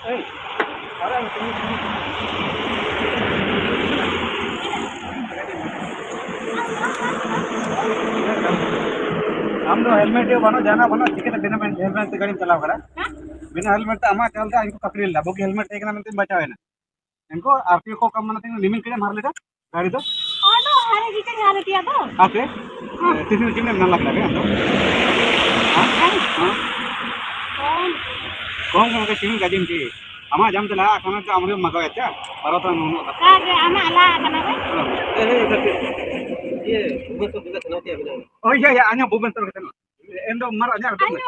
हम तो हेलमेट बनो जाना बनो चिके बिना हेलमेट से गाड़ी में चलाओ करा। बिना हेलमेट आमा चलता इनको पकड़ी ला बोके हेलमेट तेकना में बचावे ना। इनको आरटीओ को कम मना लिमिट के मार लेगा गाड़ी तो। dia tu. आते? तीन चिमने ना लग लगे हम तो हाँ। हाँ। Kon, कौन कौन के चिमने गाड़ी में आमा जाम चला खाना का हमरे मगावे अच्छा परता नो kage anak lah kenapa? ये बस तो बिना सुनाती है बिना Oh iya ya, hanya bukan terus kan. Endo mar hanya ada.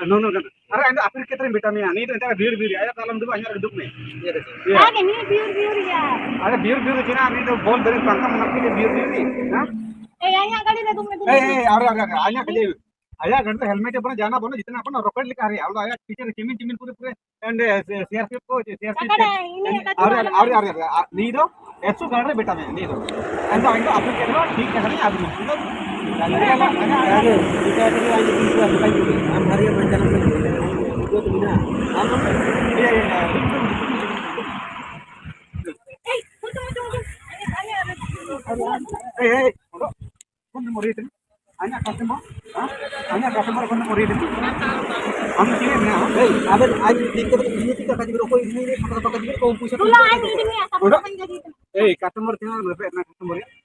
दे तो No no. Ara apir ani itu ya dulu hanya nih. biur biur ya. Ada cina ani itu bol dari ke? Eh, kali. Eh eh ara ara hanya. आया गणित helmet अपना जाना बनो जितना अपन rocket लिखा रही है आया पीछे चिमिन चिमिन पूरे पूरे एंड सीआरपीएफ को सीआरपीएफ अरे अरे अरे अरे नीदो एसो गाड़ी बेटा में नीदो एंड आइंदो अपन के लो ठीक है आदमी तो Eh. Eh, eh, sini mana? ए अब आज. Eh, ya.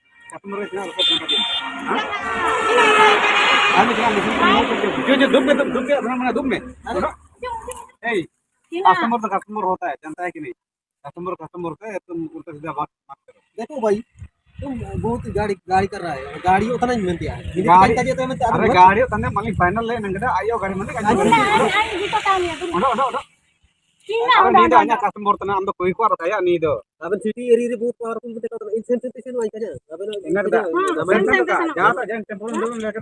कस्टमर तो कस्टमर होता है जानता है कि नहीं कस्टमर कस्टमर का तुम उल्टा सीधा बात मत करो देखो भाई तुम बहुत गाड़ी गाड़ी कर रहा है गाड़ी उतना ही मिलती है गाड़ी गाड़ी का अरे गाड़ी तन्ने मल्ली फाइनल ले नंगड़ा आयो गाड़ी मंदे Tulah ani ani gitu kan ya. Tulah. उडो उडो उडो Sina अरे udah. नी दो अन्य कस्टमर तने हम तो को आता है नी दो अपन सिटी एरिया रे बहुत पावरफुल बते का इंसेंटिव वाई का अपन इनर दा हाँ, सेंटर का सेंटर का जाता जन टेंपो लोन लेकर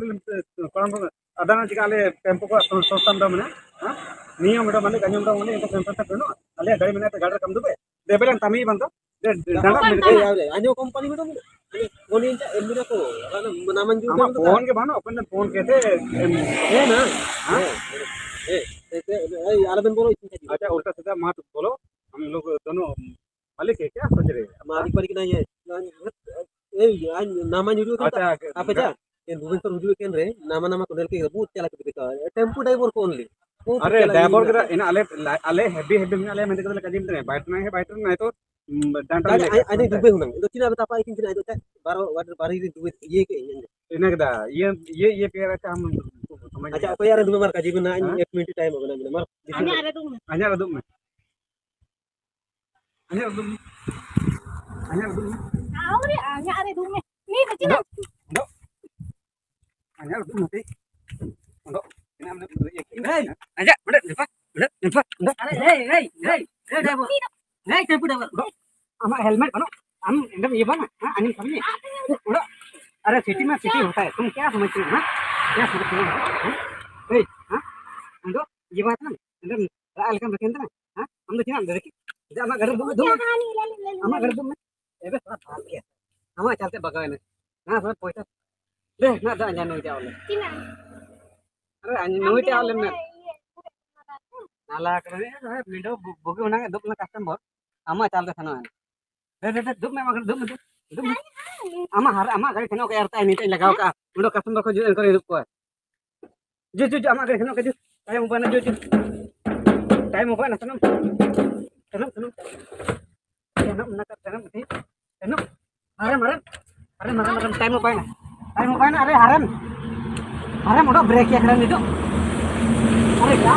कोन अदाना चिकाले टेंपो को सोस्ताम दो मने हाँ नियम इडो मने गंजम दो मने इंटा सेंटर तक नो अले गाड़ी मने गाड़ी कम दुबे देबेलन तमी बंतो डांडा ए मिलते यार आजो कंपनी में तो बोली एमबी को नामन जो हम फ़ोन के बानो अपन फ़ोन के थे ना? ए ए आलबन बोलो अच्छा उल्टा सीधा मत बोलो हम लोग दोनों मालिक है क्या सोच रहे हैं हमारी पर नहीं है आप जा नामा चला के देखा ड्राइवर को ओनली अरे ड्राइवर के इन अले अले हेवी हेवी में अले मैंने कहा कदम नहीं बैठना है बैठना नहीं तो डांटा आज आज दुबई हुनंग तो चिना बता पाई किन चिना तो बारो वाटर बारी दुबई ये के इन्हें कदा ये ये अच्छा ना हो ना अरे हे हे हे हे ड्राइवर हे. टेंपो ड्राइवर हमारा हेलमेट बनो हम एकदम ये बना हाँ अनिल समझे अरे सिटी में सिटी होता है तुम क्या समझते हो हाँ? क्या समझते हो हाँ हाँ हम तो ये बात ना एकदम अलकम रखें ना हाँ हम तो क्या देखिए जब हमारा घर lali lali. हमारा घर दूर में बस थोड़ा भाग गया हमारा चलते बगाए ना हाँ थोड़ा पैसा दे ना दा जाने क्या वाले अरे नोई क्या वाले में नाला करे विंडो बुके होना है दुख ना कस्टमर हमारा चलते ना दे दे दे में में में ama gari kena ke RT ini lagaw ka udah customer ko jual ko hidup ko ju ju ama gari kena ke ju kaya mo ba na ju ju kaya mo ba na tanam tanam tanam tanam na ka tanam ti tanam haram haram haram haram haram time mo ba na time mo ba na are haram haram udah break ya keren itu अरे क्या